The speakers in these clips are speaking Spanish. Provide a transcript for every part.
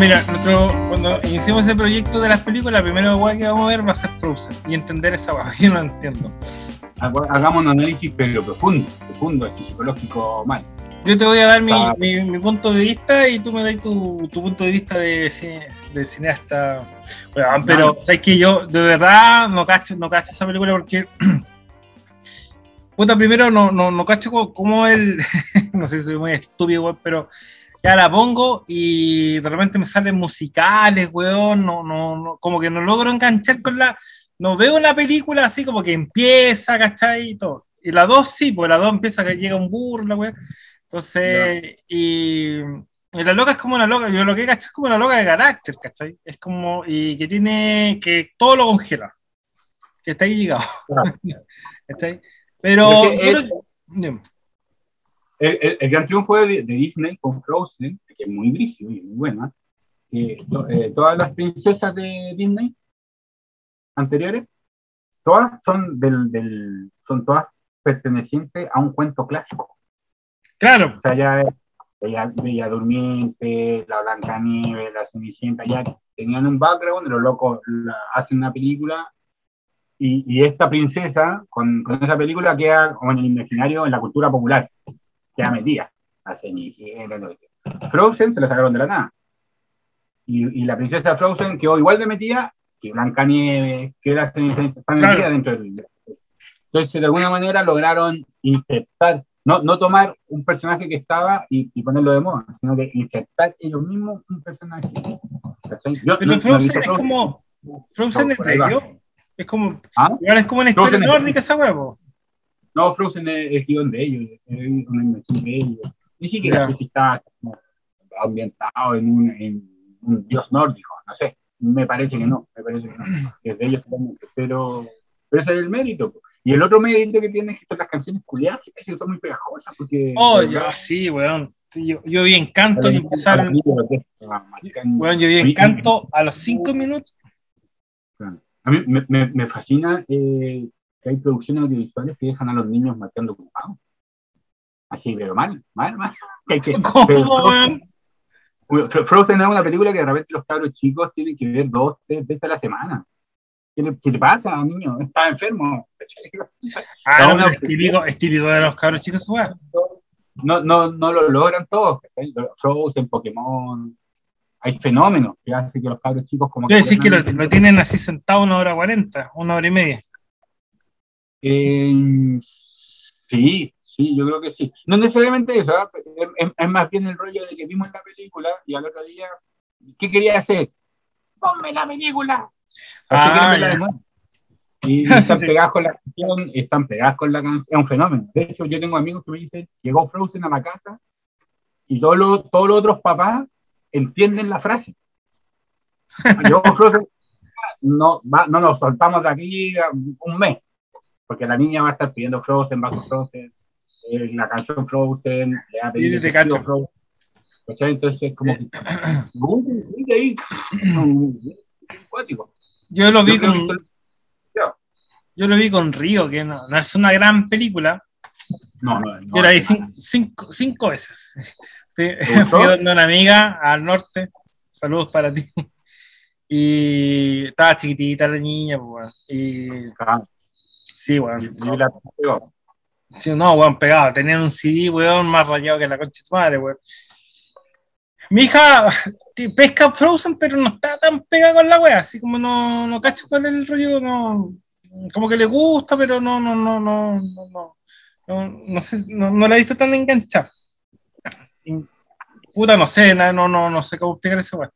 mira, cuando iniciamos ese proyecto de las películas, la primera weá que vamos a ver va a ser Frozen y entender esa weá. Yo no entiendo. Hagamos un análisis, pero profundo, profundo, así psicológico mal. Yo te voy a dar mi, mi, mi, punto de vista y tú me das tu, tu punto de vista de, de cineasta. Bueno, pero sabes que yo de verdad no cacho, no cacho esa película porque puta, primero no, no, no cacho como él, no sé si soy muy estúpido, pero ya la pongo y de repente me salen musicales, weón, no, no, no, como que no logro enganchar con la, no veo una película así como que empieza, ¿cachai? Y todo. Y la 2 sí, porque la 2 empieza que llega un burla, weón. Entonces, y, y, la loca es como una loca, yo lo que cacho es como una loca de carácter, ¿cachai? Es como, y que tiene, que todo lo congela, que está ahí llegado, ¿cachai? Pero... pero el, el, el, gran triunfo de, de, Disney con Frozen, que es muy brígido y muy buena, to, eh, todas las princesas de Disney anteriores, todas son del, del, son todas pertenecientes a un cuento clásico. Claro. O sea, ya Bella, Bella Durmiente, La Blanca Nieve, La Cenicienta, ya tenían un background, los locos la, hacen una película y, y, esta princesa con, con, esa película queda como en el imaginario, en la cultura popular queda metida. La Cenicienta, Frozen se la sacaron de la nada. Y, y, la princesa Frozen quedó igual de metida que Blancanieves, que la Cenicienta, claro. dentro del... Entonces, de alguna manera lograron insertar no, no tomar un personaje que estaba y, y, ponerlo de moda, sino que insertar ellos mismos un personaje. Yo, Pero no, Frozen no es como. Frozen es de ellos. Es como. ¿Ah? Es como una historia nórdica esa huevo. No, Frozen es, es guion de ellos, es una invención de ellos. Ni siquiera sé si está ambientado en un, en un, dios nórdico, no sé. Me parece que no, me parece que no. Es de ellos totalmente. Pero, pero ese es el mérito. Y el otro mérito que tiene es que son las canciones culiadas, que son muy pegajosas. Porque, oh, ya, sí, weón. Yo, yo vi Encanto y empezaron. Weón, yo vi Encanto a los cinco minutos. A mí me, me, me fascina eh, que hay producciones audiovisuales que dejan a los niños matando ocupados. Así, pero mal, mal, mal. Hay que, ¿Cómo? Frozen es una película que de repente los cabros chicos tienen que ver dos, tres veces a la semana. ¿Qué le, ¿Qué le, pasa, niño? Está enfermo. Ah, no, es, típico, es típico de los cabros chicos. No, no, no lo logran todos. Frozen, Pokémon. Hay fenómenos que hacen que los cabros chicos como... Quiero decir que lo, lo, tienen así sentado una hora cuarenta, una hora y media. Eh, sí, sí, yo creo que sí. No necesariamente eso, ¿eh? es, es, más bien el rollo de que vimos la película y al otro día, ¿qué quería hacer? Ponme la película. Ah. Y están pegados con la canción, están pegados con la canción, es un fenómeno. De hecho, yo tengo amigos que me dicen, llegó Frozen a la casa y todos los, todos los otros papás entienden la frase. Llegó Frozen, no, va, no nos soltamos de aquí un mes, porque la niña va a estar pidiendo Frozen, va a Frozen, eh, la canción Frozen, le ha pedido sí, sí, te Frozen. Entonces es como que... Yo lo vi con... Yo lo vi con Río, que no, no es una gran película. No, no, no Yo la vi cinco, cinco, cinco veces. Fui, fui donde una amiga al norte. Saludos para ti. Y estaba chiquitita la niña, pues, y Ah, sí, weón. y- y la- Sí, no, weón, pegado. Tenían un CD, weón, más rayado que la concha de tu madre, weón. Mi hija pesca Frozen, pero no está tan pegada con la wea, así como no, no cacho cuál es el rollo, no, como que le gusta, pero no, no, no, no, no, no, no, no sé, no, no la he visto tan enganchada. Puta, no sé, no, no, no sé cómo explicar esa wea.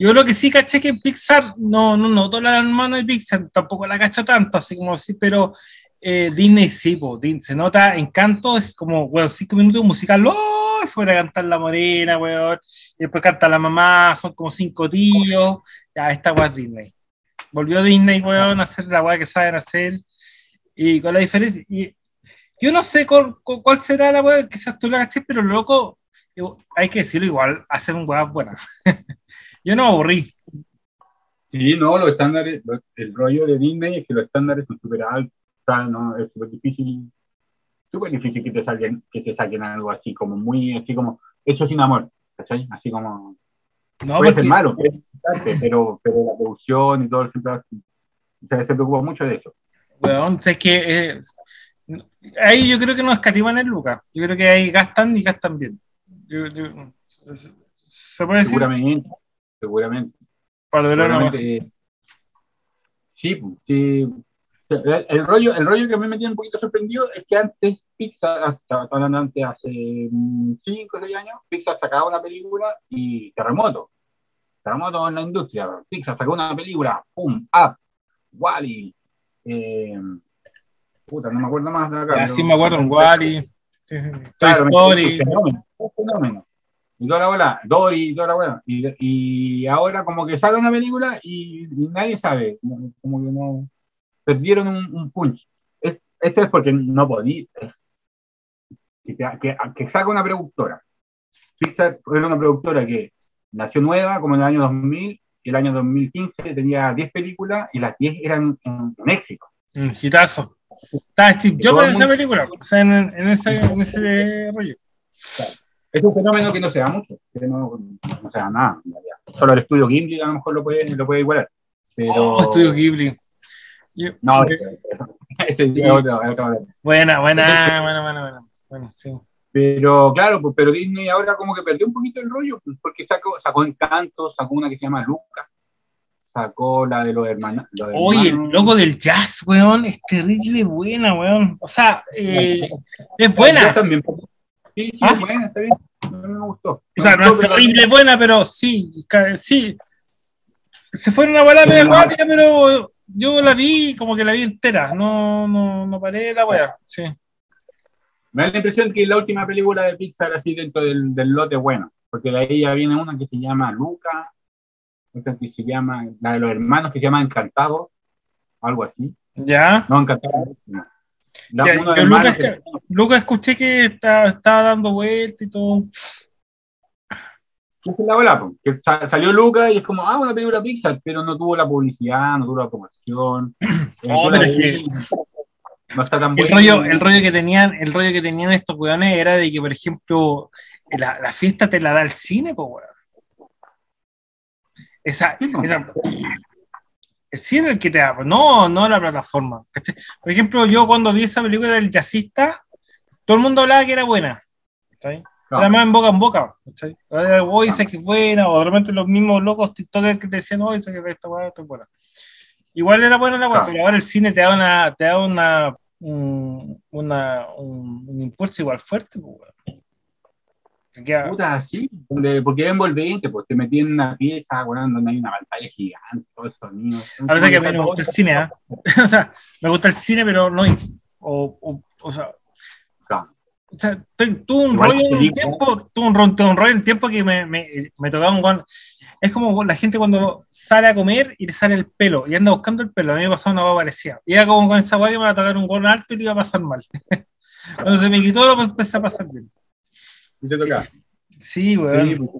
Yo lo que sí caché que Pixar, no, no noto la mano de Pixar, tampoco la cacho tanto, así como así, pero eh, Disney sí, po, se nota Encanto, es como, weón, cinco minutos musical, ¡oh! Puede cantar la morena, weón, y después canta la mamá, son como cinco tíos, ya, esta weá es Disney. Volvió Disney, weón, a hacer la weá que saben hacer, y con la diferencia, y yo no sé cuál, cuál será la weá, quizás tú la caché, pero loco, yo- hay que decirlo igual, hacen weas buenas. yo no aburrí. Sí, no, los estándares, los- el rollo de Disney es que los estándares son súper altos, o sea, no, es súper difícil, súper difícil que te saquen, que te saquen algo así como muy, así como, hecho sin amor, ¿cachai? Así como, No, puede porque, ser malo, puede ser importante, pero, pero la producción y todo el siempre se, se preocupa mucho de eso. weón, es que eh, ahí yo creo que no escatiman en Lucas. Yo creo que ahí gastan y gastan bien. Yo- yo- se, se puede decir Seguramente, seguramente. para lograr sí, pues, sí. El, el rollo, el rollo que a mí me tiene un poquito sorprendido es que antes Pixar, hasta hablando antes hace 5 o 6 años, Pixar sacaba una película y terremoto. Terremoto en la industria. Pixar sacó una película, pum, up, Wally, eh, puta, no me acuerdo más de acá. Ya, pero- sí me acuerdo, un Wally, sí, sí, Toy Claro, Story. un fenómeno, un fenómeno. Y toda la bola, Dory y toda la bola. Y, y ahora como que saca una película y, y nadie sabe. Como como que no. Perdieron un, un punch. Es, este es porque no podía. es- que, que, que saca una productora. Pixar era una productora que nació nueva, como en el año 2000, y el año 2015 tenía 10 películas y las 10 eran un, un éxito. Un hitazo. Está Steve Jobs en esa película, o sea, en, en ese, en ese rollo. Es un fenómeno que no se da mucho, que no, no se da nada. Solo el estudio Gimli a lo mejor lo puede, lo puede igualar. Pero, Oh, Estudio Ghibli. Yo- No, este, este es otro- es otro- Buena, buena, buena, buena, buena. Bueno, sí. Pero claro, pues, pero Disney ahora como que perdió un poquito el rollo, pues, porque sacó, sacó Encanto, sacó una que se llama Luca, sacó la de los hermanos. los Oye, el loco del jazz, weón, es terrible buena, weón. O sea, eh, es buena. También. Sí, sí, ¿Ah? es buena, está bien. Mí me gustó. O sea, no es terrible buena, pero sí, sí. Se fue una bola media No. acuática, pero yo la vi como que la vi entera. No, no, no paré la weá. Sí. Me da la impresión que la última película de Pixar así dentro del, del lote es buena, porque de ahí ya viene una que se llama Luca, otra que se llama, la de los hermanos que se llama Encantados, algo así. Ya. No, Encantados. no. Ya, yo Lucas que- Lucas, escuché que está- estaba dando vuelta y todo. que es la bola, que sa- salió Luca y es como, ah, una película Pixar, pero no tuvo la publicidad, no tuvo la promoción. Eh, No, tú la pero es ves, no está tan El rollo, el rollo que tenían, el rollo que tenían estos weones era de que, por ejemplo, la, la fiesta te la da el cine, pues weón. Esa, esa- el cine el que te da, pues, no, no la plataforma. Por ejemplo, yo cuando vi esa película del jazzista, todo el mundo hablaba que era buena. ¿cachai? Era más en boca en boca. ¿cachai? Hoy dice que es buena, o de repente los mismos locos TikTokers que te decían, hoy dice que esta weá está buena. Igual era buena la weá, Claro. pero ahora el cine te da una, te da una, un, una, un, un impulso igual fuerte, pues, Puta, sí, porque es envolvente, pues te metí en una pieza, weón, donde hay una pantalla gigante, todo el sonido. A veces que me gusta el cine, ¿ah? o sea, me gusta el cine, pero no. O, o, o sea, Claro. o sea, tu- tuve un Igual rollo en tiempo, tuve un, rollo en tiempo que me, me, me tocaba un guan. Es como la gente cuando sale a comer y le sale el pelo y anda buscando el pelo. A mí me pasó una cosa parecida. Y era como con esa weá que me iba a tocar un gol alto y te iba a pasar mal. cuando se me quitó, lo empecé a pasar bien. Y te toca. Sí, weón. Sí, pues,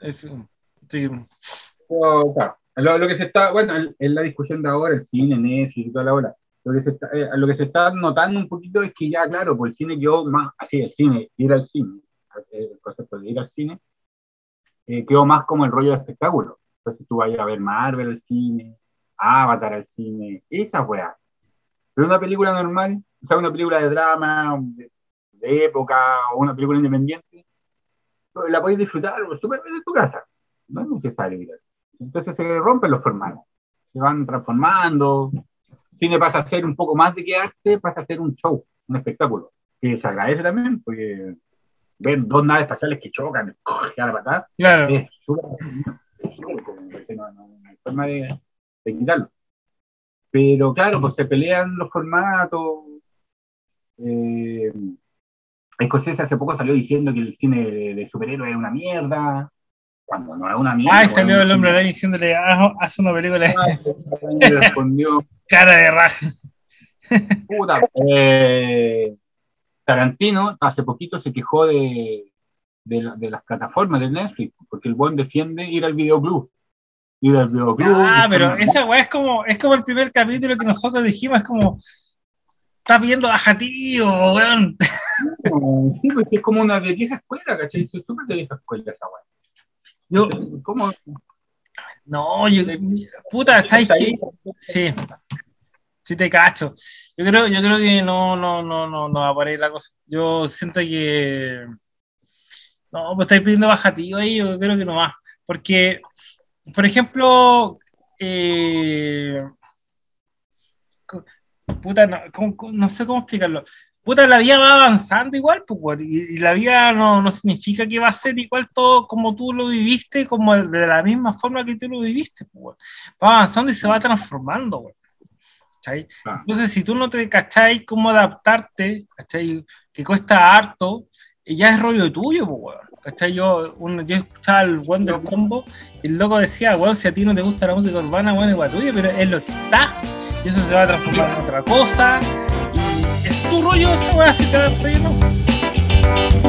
Es- sí. pero, claro, Lo, lo que se está, bueno, en, en la discusión de ahora, el cine, Netflix y toda la hora, lo que, se está, eh, lo que se está notando un poquito es que ya, claro, pues el cine quedó más, así, el cine, ir al cine, eh, el concepto de ir al cine, eh, quedó más como el rollo de espectáculo. Entonces tú vayas a ver Marvel al cine, Avatar al cine, esa weá. Pero una película normal, o sea, una película de drama, de, de época, o una película independiente, la podéis disfrutar súper bien en tu casa. No es necesario ir entonces se rompen los formatos, se van transformando. Cine pasa a ser un poco más de que arte, pasa a ser un show, un espectáculo. Que se agradece también, porque ver dos naves espaciales que chocan, que a la patada, Claro. es súper. no, no hay forma de, de quitarlo. Pero claro, pues se pelean los formatos. Eh, Scorsese hace poco salió diciendo que el cine de, de superhéroes es una mierda, cuando no es una mierda. Ay, salió el hombre araña diciéndole, "Ah, haz una película de y respondió, cara de raja. puta. eh, Tarantino hace poquito se quejó de, de, la- de las plataformas de Netflix, porque el buen defiende ir al videoclub. Ir al videoclub. Ah, pero esa weá es como, es como el primer capítulo que nosotros dijimos, es como, estás viendo bajativo, weón. Sí, pues es como una de vieja escuela, ¿cachai? Es súper de vieja escuela esa weá. Yo, ¿Cómo? no, yo, puta, ¿sabes ¿Está qué? Sí, sí te cacho. Yo creo, yo creo que no, no, no, no, no va por ahí la cosa. Yo siento que, no, pues estáis pidiendo bajativo ahí, yo creo que no va. Porque, por ejemplo, eh, puta, no, ¿cómo- cómo- no sé cómo explicarlo. Puta, la vida va avanzando igual, pues, weón, y, y la vida no, no significa que va a ser igual todo como tú lo viviste, como de la misma forma que tú lo viviste, pues, weón. Va avanzando y se va transformando. ¿Cachai? Ah. Entonces, si tú no te cachai cómo adaptarte, ¿cachai? Que cuesta harto, y ya es rollo tuyo, pues. ¿Cachai? Yo, un- yo escuchaba al weón del combo y el loco decía, weón, si a ti no te gusta la música urbana, es igual tuyo, pero es lo que está. Y eso se va a transformar en otra cosa rollo esa weá, si te.